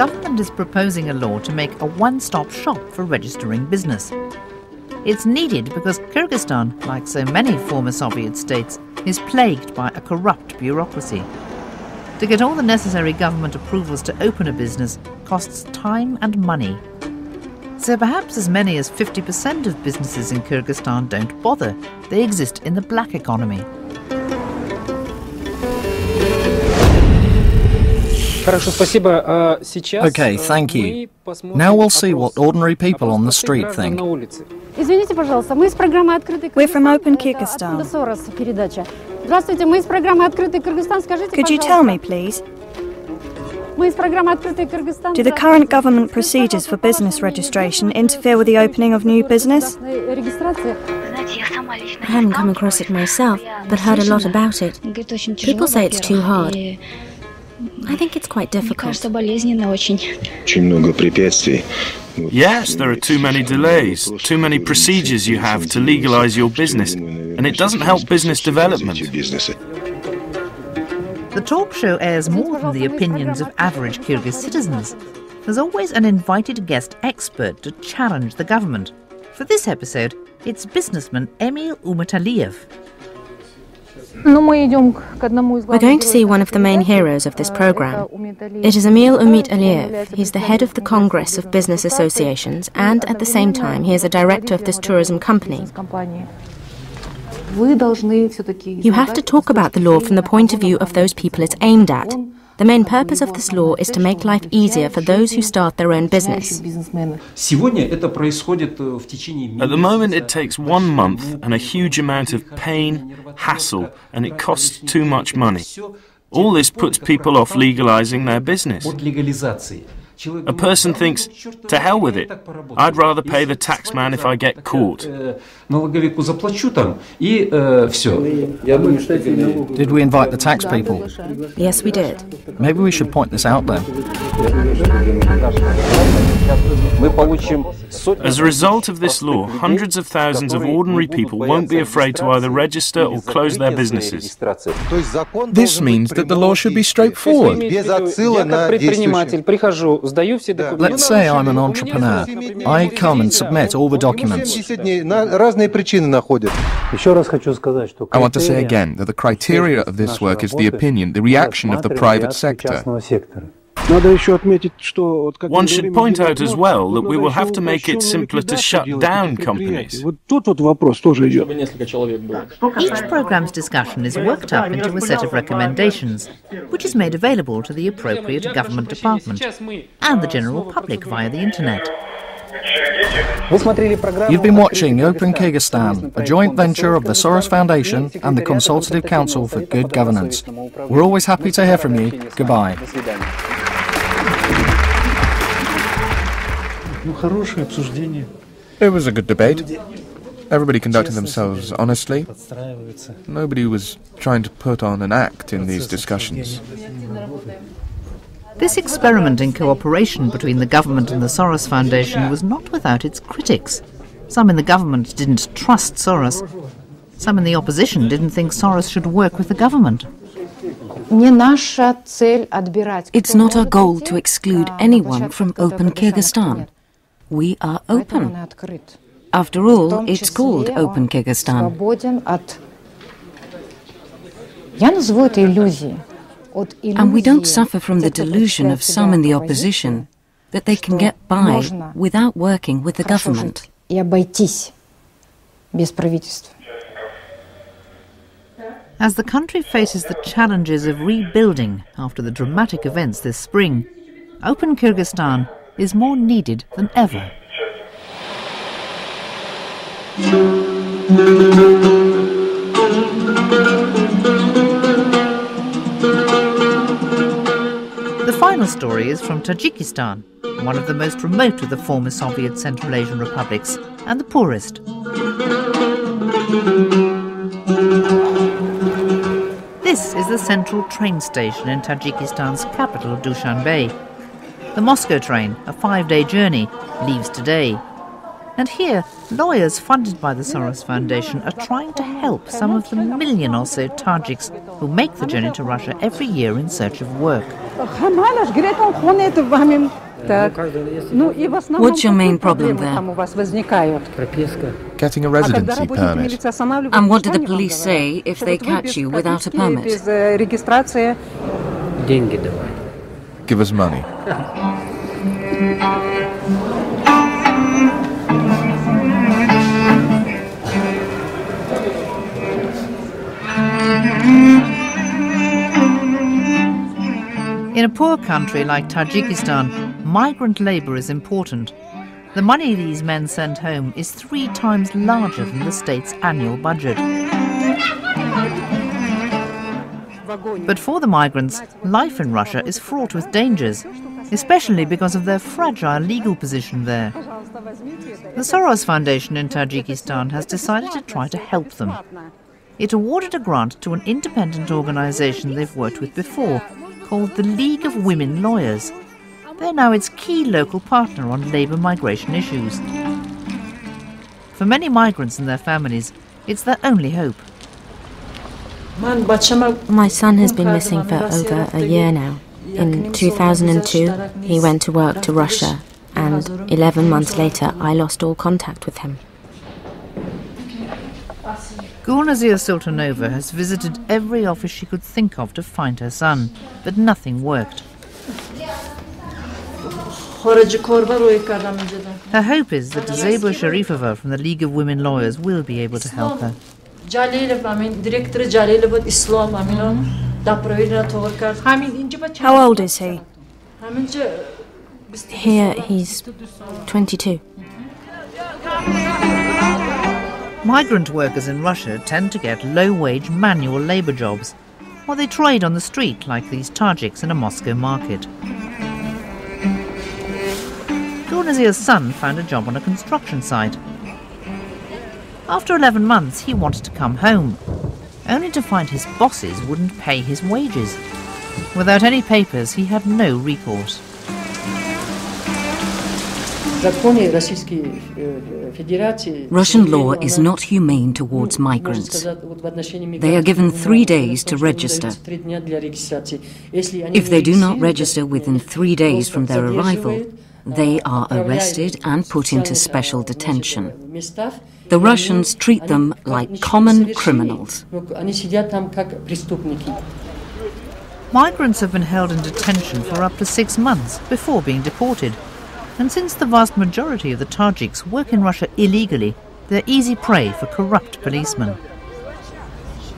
government is proposing a law to make a one stop shop for registering business. It's needed because Kyrgyzstan, like so many former Soviet states, is plagued by a corrupt bureaucracy. To get all the necessary government approvals to open a business costs time and money. So perhaps as many as 50% of businesses in Kyrgyzstan don't bother. They exist in the black economy. Okay, thank you. Now we'll see what ordinary people on the street think. We're from Open Kyrgyzstan. Could you tell me, please? Do the current government procedures for business registration interfere with the opening of new business? I haven't come across it myself, but heard a lot about it. People say it's too hard. I think it's quite difficult. Yes, there are too many delays, too many procedures you have to legalize your business, and it doesn't help business development. The talk show airs more than the opinions of average Kyrgyz citizens. There's always an invited guest expert to challenge the government. For this episode, it's businessman Emil Umetaliev. We're going to see one of the main heroes of this program. It is Emil Umetaliev. He's the head of the Congress of Business Associations, and at the same time, he is a director of this tourism company. You have to talk about the law from the point of view of those people it's aimed at. The main purpose of this law is to make life easier for those who start their own business. At the moment, it takes one month and a huge amount of pain, hassle, and it costs too much money. All this puts people off legalizing their business. A person thinks, to hell with it. I'd rather pay the tax man if I get caught. Did we invite the tax people? Yes, we did. Maybe we should point this out then. As a result of this law, hundreds of thousands of ordinary people won't be afraid to either register or close their businesses. This means that the law should be straightforward. Let's say I'm an entrepreneur. I come and submit all the documents. I want to say again that the criteria of this work is the opinion, the reaction of the private sector. One should point out as well that we will have to make it simpler to shut down companies. Each programme's discussion is worked up into a set of recommendations, which is made available to the appropriate government department and the general public via the internet. You've been watching Open Kyrgyzstan, a joint venture of the Soros Foundation and the Consultative Council for Good Governance. We're always happy to hear from you. Goodbye. It was a good debate. Everybody conducted themselves honestly. Nobody was trying to put on an act in these discussions. This experiment in cooperation between the government and the Soros Foundation was not without its critics. Some in the government didn't trust Soros. Some in the opposition didn't think Soros should work with the government. It's not our goal to exclude anyone from Open Kyrgyzstan. We are open. After all, it's called Open Kyrgyzstan. And we don't suffer from the delusion of some in the opposition that they can get by without working with the government. As the country faces the challenges of rebuilding after the dramatic events this spring, Open Kyrgyzstan is more needed than ever. The final story is from Tajikistan, one of the most remote of the former Soviet Central Asian republics and the poorest. This is the central train station in Tajikistan's capital, Dushanbe. The Moscow train, a five day journey, leaves today. And here, lawyers funded by the Soros Foundation are trying to help some of the million or so Tajiks who make the journey to Russia every year in search of work. What's your main problem there? Getting a residency permit. And what do the police say if they catch you without a permit? Give us money. In a poor country like Tajikistan, migrant labour is important. The money these men send home is three times larger than the state's annual budget. But for the migrants, life in Russia is fraught with dangers, especially because of their fragile legal position there. The Soros Foundation in Tajikistan has decided to try to help them. It awarded a grant to an independent organisation they've worked with before, called the League of Women Lawyers. They're now its key local partner on labour migration issues. For many migrants and their families, it's their only hope. My son has been missing for over a year now. In 2002, he went to work to Russia, and 11 months later, I lost all contact with him. Gulnazir Sultanova has visited every office she could think of to find her son, but nothing worked. Her hope is that Zeba Sharifova from the League of Women Lawyers will be able to help her. How old is he? Here, he's 22. Migrant workers in Russia tend to get low wage manual labour jobs, or they trade on the street like these Tajiks in a Moscow market. Gulnazir's son found a job on a construction site. After 11 months, he wanted to come home, only to find his bosses wouldn't pay his wages. Without any papers, he had no recourse. Russian law is not humane towards migrants. They are given three days to register. If they do not register within three days from their arrival, they are arrested and put into special detention. The Russians treat them like common criminals. Migrants have been held in detention for up to six months before being deported. And since the vast majority of the Tajiks work in Russia illegally, they're easy prey for corrupt policemen.